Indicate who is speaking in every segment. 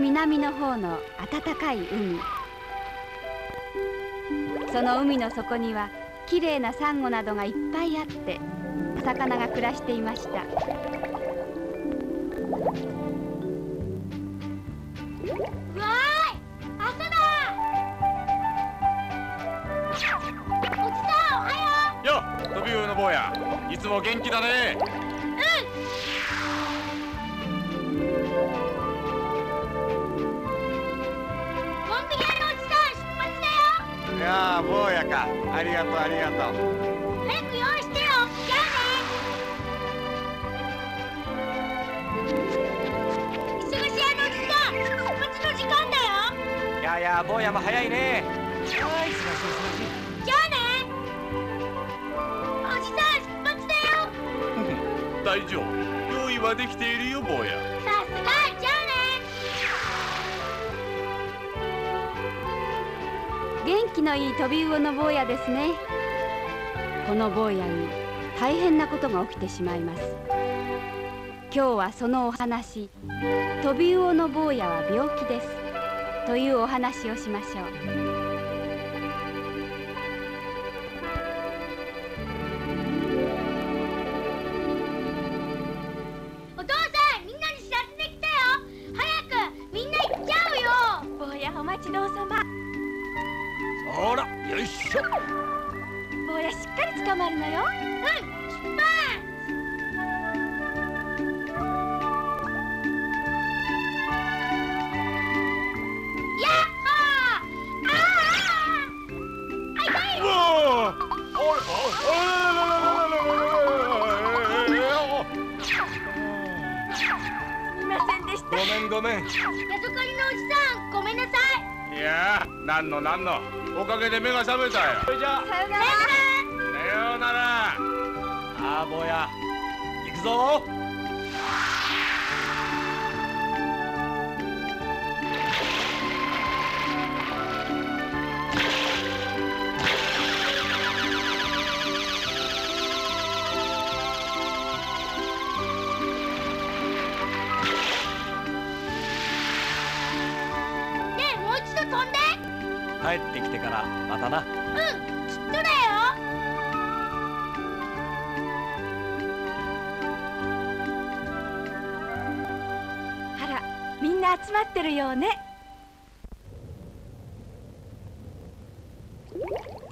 Speaker 1: 南の方の暖かい海。その海の底にはきれいなサンゴなどがいっぱいあって魚が暮らしていました。
Speaker 2: わーい朝だ。おじさんおはよ
Speaker 3: よトビウオの坊や。いつも元気だねやあ坊やか。ありがとうありがとう。
Speaker 2: 早く用意してよ。じゃあね。忙しいあのおじさん出発の時間だよ。
Speaker 3: いやいや坊やも早いね。
Speaker 2: じゃあね。おじさん出発だよ。
Speaker 3: 大丈夫。用意はできているよ坊や
Speaker 1: 気のいい飛び魚の坊やですね。この坊やに大変なことが起きてしまいます。今日はそのお話飛び魚の坊やは病気です。というお話をしましょう。
Speaker 3: しょ。
Speaker 1: 坊やしっかり捕まるのよ。
Speaker 2: うん出発
Speaker 3: ごめんごめん
Speaker 2: ヤドカリのおじさんごめんなさい
Speaker 3: いやなんのなんのおかげで目が覚めたよ。それじゃあ。
Speaker 1: さよなら。
Speaker 3: さようなら。ああ坊や。行くぞ帰ってきてからまたな。
Speaker 2: うん。きっとだよ。
Speaker 1: あらみんな集まってるようね。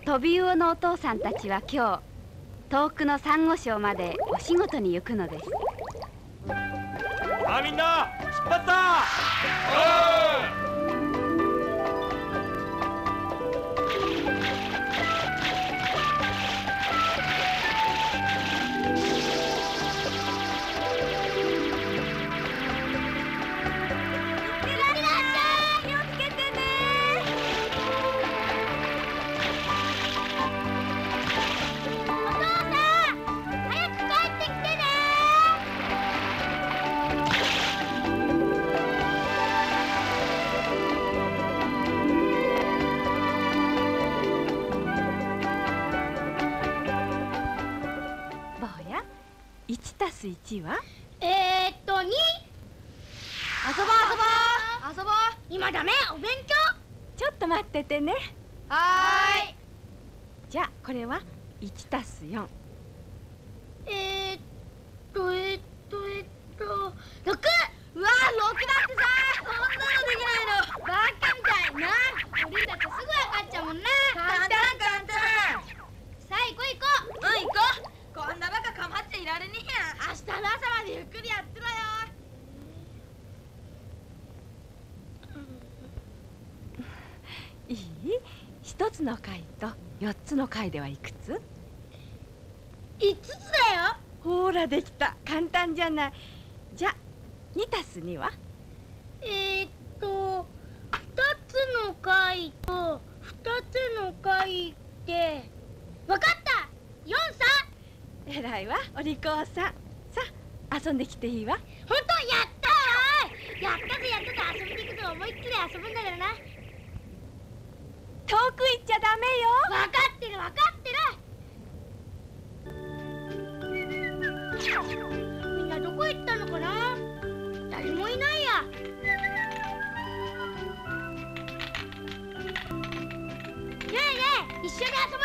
Speaker 1: 飛び魚のお父さんたちは今日遠くのサンゴ礁までお仕事に行くのです。
Speaker 3: さあみんな出発だ
Speaker 1: たす1は？
Speaker 2: えー、っと2遊ぼう遊ぼう。遊ぼう。今ダメお勉強。
Speaker 1: ちょっと待っててね。
Speaker 2: はーい。
Speaker 1: じゃあこれは1たす4
Speaker 2: えー、っとえー、っとえー、っと。6うわ6だってさ。そんなのできないの。バカみたい。なおりん。だってすぐ分かっちゃうもんな。簡単簡単さあ行こう行こう。うん行こうこんなバカかまっていられねえや明日の朝までゆっくりやってろよ。
Speaker 1: いい？1つの回と4つの回ではいくつ
Speaker 2: ？5つだよ。
Speaker 1: ほらできた。簡単じゃない。じゃあ2たす2は？
Speaker 2: えー、っと2つの回と2つの回って分かった！4さ
Speaker 1: えらいわお利口さん。さあ遊んできていいわ。
Speaker 2: 本当やったやったぜやったぜ遊びに行くぞ思いっきり遊ぶんだからな。
Speaker 1: 遠く行っちゃダメよ。
Speaker 2: 分かってる分かってる。みんなどこ行ったのかな？誰もいないや。
Speaker 4: ねえねえ一緒に
Speaker 2: 遊ぼ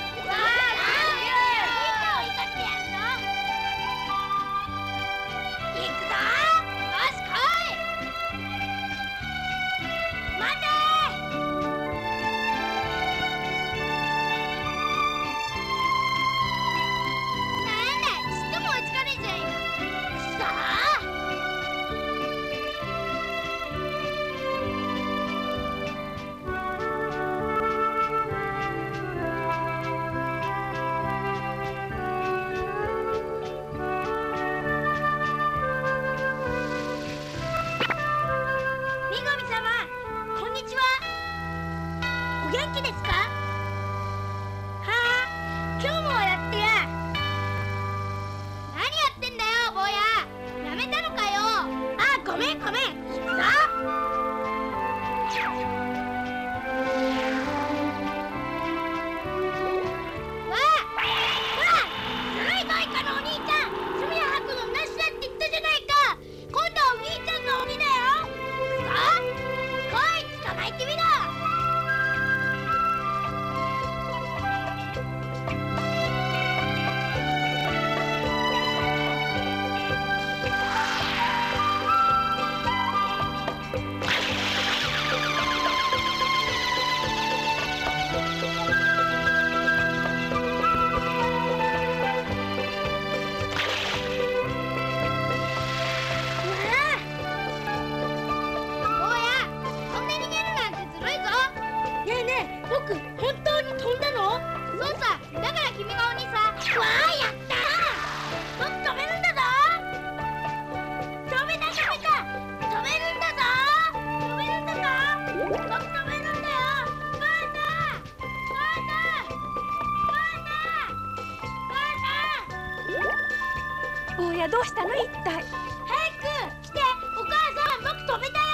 Speaker 2: 体
Speaker 4: 早く来て。お母さん僕止めたよ。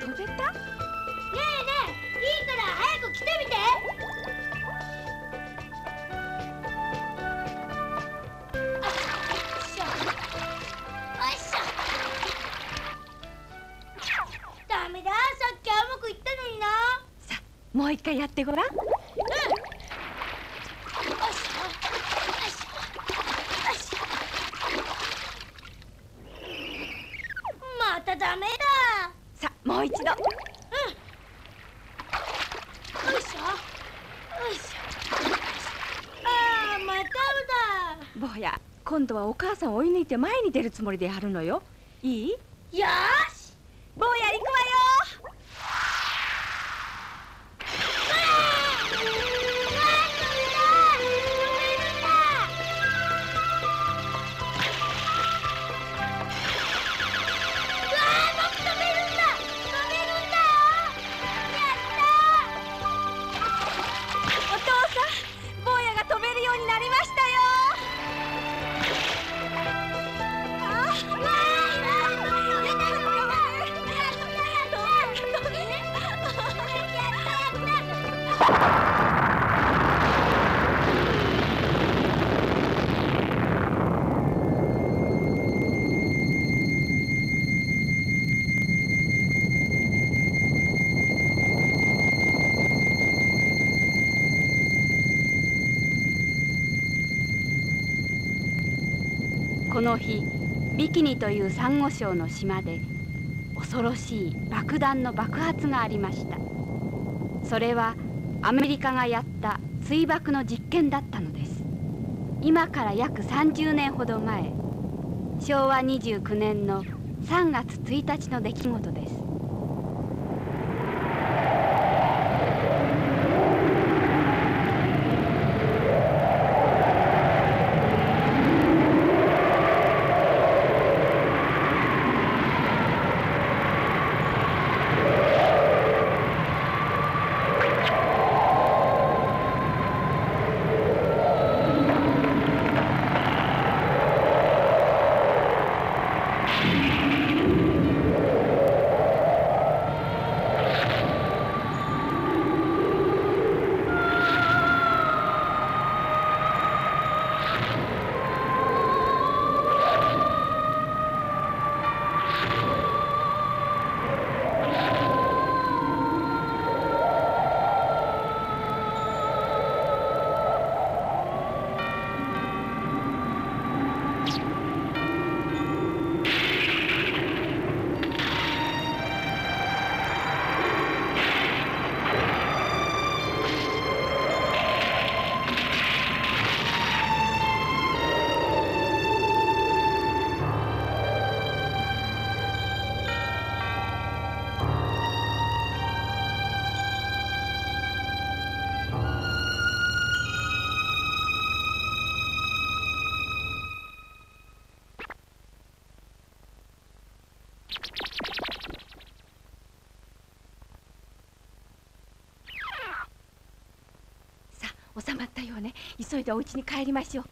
Speaker 2: 止めた？
Speaker 4: ねえねえいいから早く来てみて。
Speaker 2: もう一回やってごらん。抜いて前に出るつもりでやるのよ。いい？いや
Speaker 1: の日ビキニというサンゴ礁の島で恐ろしい爆弾の爆発がありました。それはアメリカがやった水爆の実験だったのです。今から約30年ほど前昭和29年の3月1日の出来事です。
Speaker 4: 急いでお家に帰りましょう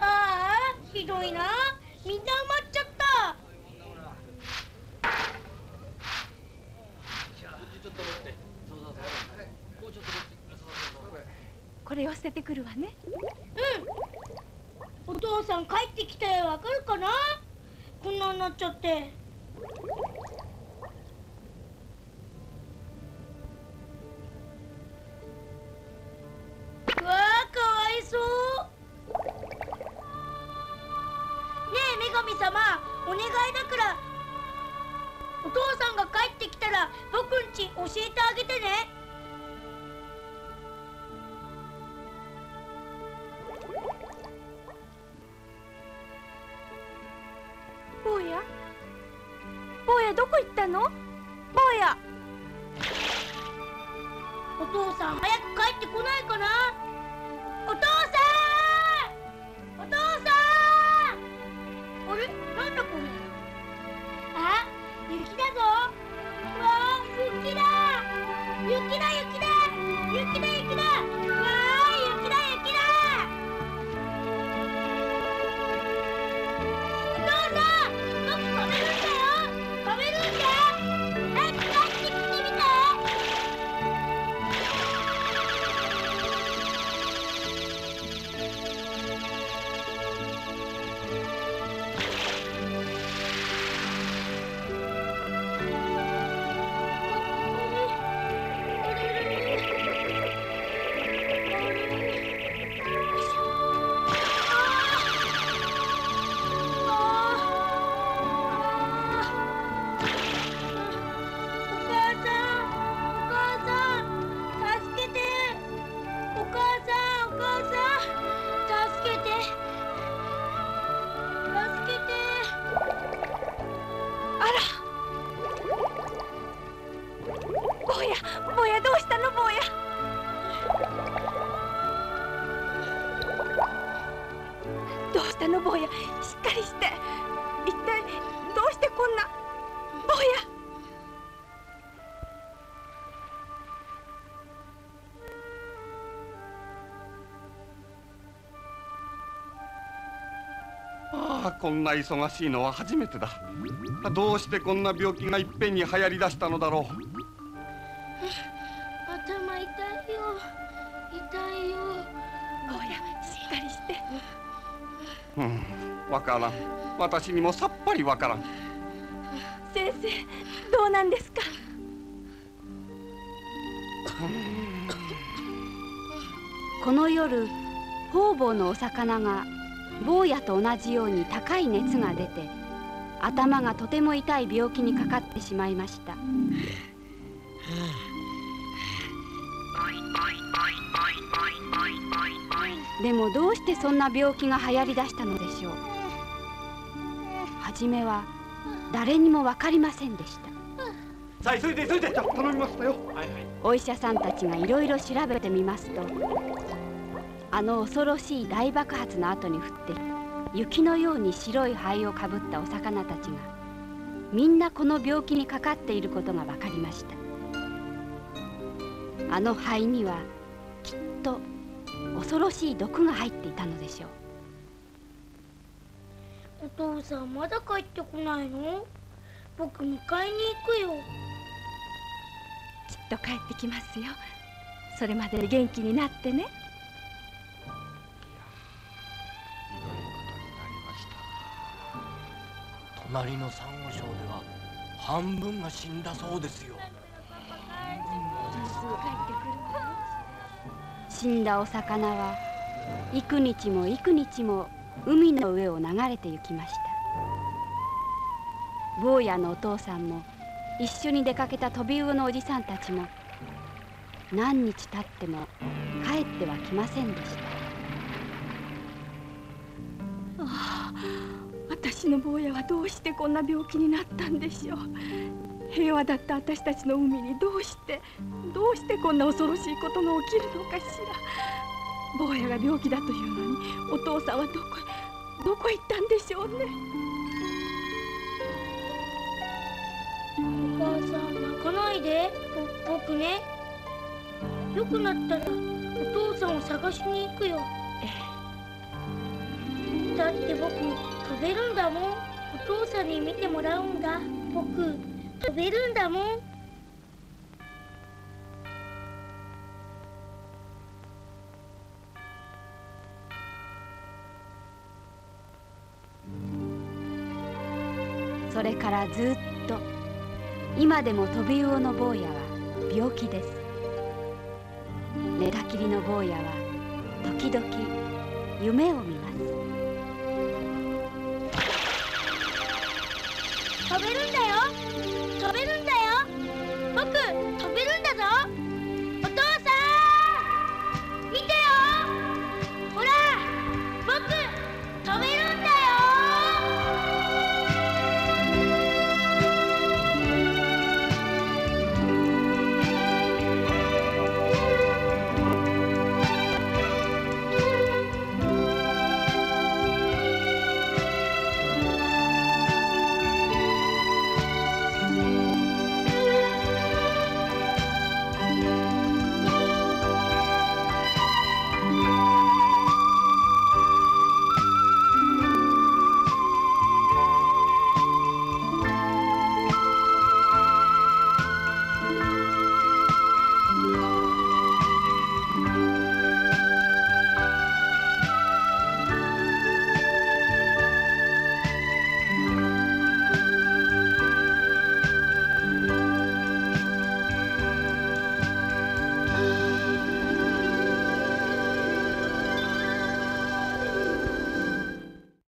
Speaker 2: ああひどいなみんな埋まっちゃった
Speaker 4: これを捨ててくるわね。うん。
Speaker 2: お父さん帰ってきたよ。わかるかな？こんなになっちゃって。うわあかわいそう。ねえ女神様お願いだから。お父さんが帰ってきたら僕んち教えてあげてね。父さん早く帰ってこないかな。こん
Speaker 4: な
Speaker 5: 忙しいのは初めてだ。どうしてこんな病気がいっぺんに流行りだしたのだろう。
Speaker 2: 頭痛いよ。痛いよ。
Speaker 4: 坊やしっかりして。
Speaker 5: うんわからん。私にもさっぱりわからん。
Speaker 4: 先生どうなんですか？
Speaker 1: この夜方々のお魚が坊やと同じように高い熱が出て頭がとても痛い病気にかかってしまいました。でもどうしてそんな病気が流行りだしたのでしょう。初めは誰にも分かりませんでした。
Speaker 3: さあ急いで急いで。
Speaker 5: 頼みましたよ。
Speaker 3: はいはい。
Speaker 1: お医者さんたちがいろいろ調べてみますとあの恐ろしい大爆発の後に降って雪のように白い灰をかぶったお魚たちがみんなこの病気にかかっていることが分かりました。あの灰にはきっと恐ろしい毒が入っていたのでしょう。
Speaker 2: お父さんまだ帰ってこないの？僕迎えに行くよ。
Speaker 4: きっと帰ってきますよ。それまで元気になってね
Speaker 3: 隣のサンゴ礁では半分が死んだそうですよ。
Speaker 1: 死んだお魚は幾日も幾日も海の上を流れて行きました。坊やのお父さんも一緒に出かけた飛び魚のおじさんたちも何日経っても帰ってはきませんでした。
Speaker 4: 私の坊やはどうしてこんな病気になったんでしょう。平和だった私たちの海にどうしてどうしてこんな恐ろしいことが起きるのかしら。坊やが病気だというのにお父さんはどこへどこへ行ったんでしょうね。
Speaker 2: お母さん泣かないで。ぼ僕ね。よくなったらお父さんを探しに行くよ。だって僕飛べるんだもん。お父さんに見てもらうんだ。僕飛べるんだもん。
Speaker 1: それからずっと今でもトビウオの坊やは病気です。寝たきりの坊やは時々夢を見
Speaker 2: べるんだよ。